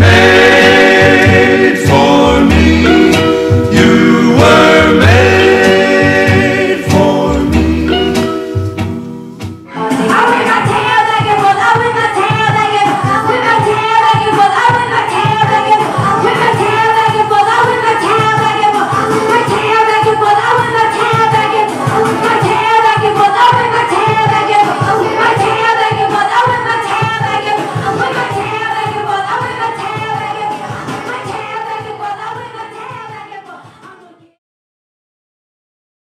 Hey!